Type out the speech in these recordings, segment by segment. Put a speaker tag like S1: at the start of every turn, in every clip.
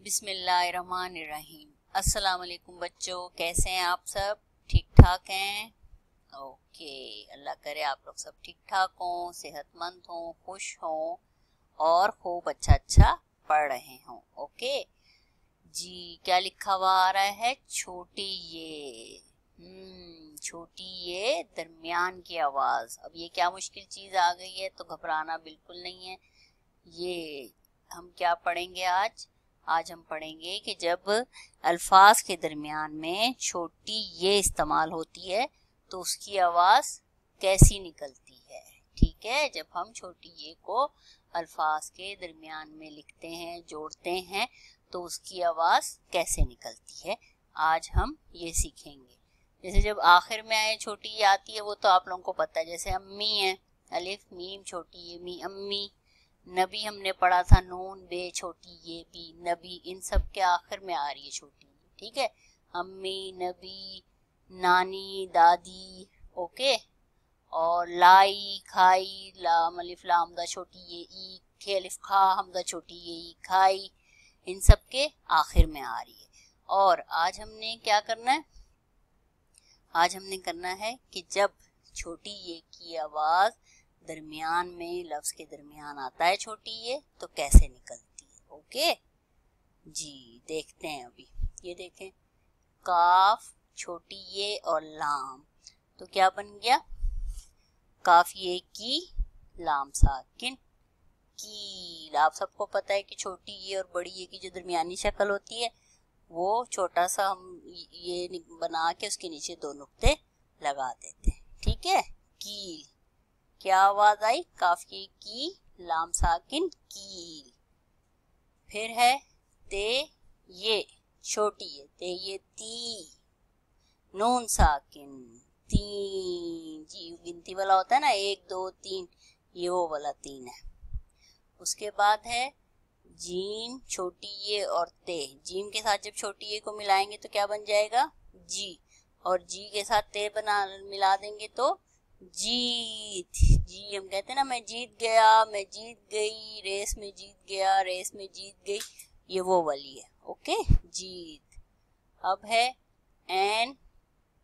S1: बिस्मिल्लाहिर्रहमानिर्रहीम। अस्सलाम वालेकुम बच्चों, कैसे हैं आप सब? ठीक ठाक हैं? ओके, अल्लाह करे आप लोग सब ठीक ठाक हों, सेहतमंद हों, खुश हों और खूब अच्छा अच्छा पढ़ रहे हों, ओके? जी, क्या लिखा हुआ आ रहा है? छोटी ये। हम्म छोटी ये दरमियान की आवाज़। अब ये क्या मुश्किल चीज़ आ गई है? तो घबराना बिल्कुल नहीं है। ये, हम क्या पढ़ेंगे आज? आज हम पढ़ेंगे कि जब अल्फाज के दरमियान में छोटी ये इस्तेमाल होती है तो उसकी आवाज़ कैसी निकलती है? ठीक है, जब हम छोटी ये को अल्फाज के दरमियान में लिखते हैं, जोड़ते हैं तो उसकी आवाज़ कैसे निकलती है? आज हम ये सीखेंगे। जैसे जब आखिर में आए, छोटी ये आती है, वो तो आप लोगों को पता है, जैसे अम्मी है, अलिफ, मीम, छोटी ये, मी, अम्मी। नबी हमने पढ़ा था, नून, बे, छोटी, ये भी नबी, इन सब के आखिर में आ रही है छोटी। ठीक है? अम्मी, नबी, नानी, दादी, ओके? और लाई, खाई, लाम, अलिफ लामदा छोटी, ये, ई, खे, अलिफ, खा हमदा छोटी, ये, ई, खाई, इन सब के आखिर में आ रही है। और आज हमने क्या करना है? आज हमने करना है कि जब छोटी, ये, की आवाज़ दरमियान में, लफ्ज के दरमियान आता है छोटी ये तो कैसे निकलती है? ओके? जी, देखते हैं अभी। ये देखें। काफ, छोटी ये और लाम। तो क्या बन गया? काफ ये की, लाम साकिन। की आप सबको पता है कि छोटी ये और बड़ी ये की जो दरमियानी शक्ल होती है, वो छोटा सा हम ये बना के उसके नीचे दो नुक्ते लगा देते हैं। ठीक है? कील। क्या आवाज़ आई? काफ़ी की लाम साकिन कील फिर है ते ये, छोटी है ते ये ती। नून साकिन तीन। जी, गिनती वाला होता है ना, एक, दो, तीन, ये वो वाला तीन है। उसके बाद है जीम छोटी ये और ते। जीम के साथ जब छोटी ये को मिलाएँगे तो क्या बन जाएगा? जी। और जी के साथ ते बना, मिला देंगे तो जीत, जी, हम कहते हैं ना, मैं जीत गया, मैं जीत गई, रेस में जीत गया, रेस में जीत गई, ये वो वाली है, ओके? जीत। अब है एन,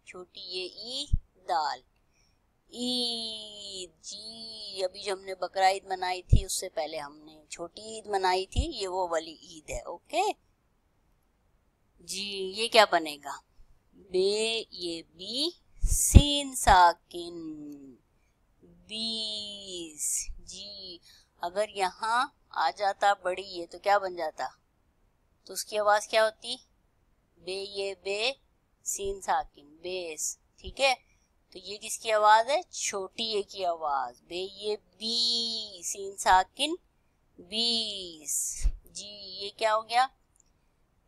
S1: छोटी ये ई, दाल। ईद जी, अभी जो हमने बकरा ईद मनाई थी, उससे पहले हमने छोटी ईद मनाई थी, ये वो वाली ईद है, ओके? जी, ये क्या बनेगा? बे, ये बी सीन साकिन बीस। जी, अगर यहाँ आ जाता बड़ी, ये तो क्या बन जाता? तो उसकी आवाज़ क्या होती? बे, ये बे सीन साकिन बेस। ठीक है? तो ये किसकी आवाज़ है? छोटी ये की आवाज़। बे, ये बी सीन साकिन बीस। जी, ये क्या हो गया?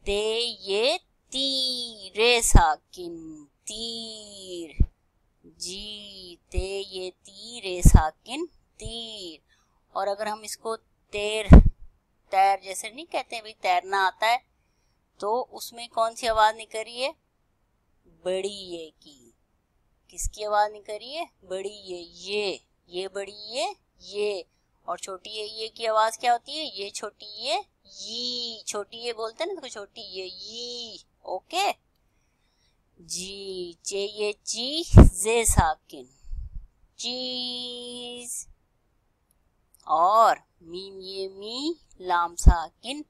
S1: ते ये ती, रे, साकिन। तीर। जी ते ये तीर ए साकिन तीर। और अगर हम इसको तेर, तैर जैसे नहीं कहते भाई, तैरना आता है तो उसमें कौन सी आवाज़ निकल रही है? बड़ी ये की। किसकी आवाज़ निकल रही है? बड़ी ये ये ये बड़ी ये ये। और छोटी ये ये की आवाज़ क्या होती है? ये छोटी ये ये। छोटी ये बोलते हैं ना तो छोटी ये ये। ओके? जी चे ये ची जे साकिन। चीज़ और मीम ये मी लाम साकिन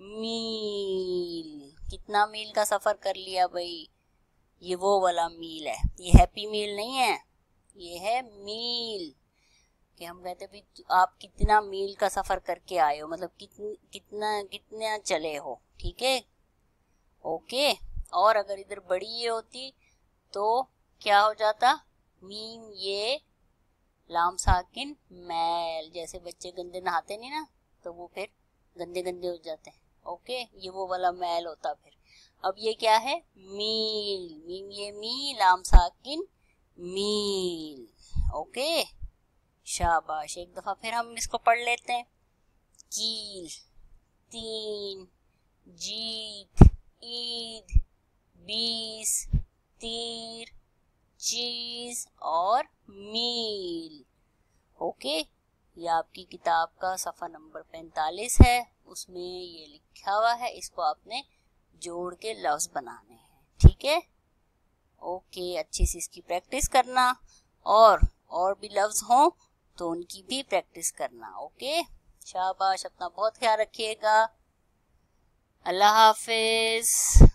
S1: मील। कितना मील का सफ़र कर लिया भाई? ये वो वाला मील है। ये हैप्पी मील नहीं है। ये है मील। कि हम कहते भाई आप कितना मील का सफ़र करके आए हो? मतलब कितन, कितना कितना चले हो? ठीक है? ओके? और अगर इधर बड़ी ये होती तो क्या हो जाता? मीम ये लाम साकिन मैल, जैसे बच्चे गंदे नहाते नहीं ना तो वो फिर गंदे गंदे हो जाते हैं। ओके? ये वो वाला मैल होता फिर। अब ये क्या है? मील। मीम ये मी लाम साकिन मील। ओके? शाबाश। एक दफ़ा फिर हम इसको पढ़ लेते हैं। कील, तीन जीत ईद। बीस, तीर, चीज़ और मील। ओके, ये आपकी किताब का सफ़ा नंबर पैंतालीस है। उसमें ये लिखा हुआ है, इसको आपने जोड़ के लफ्ज बनाने हैं, ठीक है? ओके, अच्छी से इसकी प्रैक्टिस करना, और और भी लफ्ज हों तो उनकी भी प्रैक्टिस करना, ओके? शाबाश, अपना बहुत ख्याल रखिएगा। अल्लाह हाफिज़।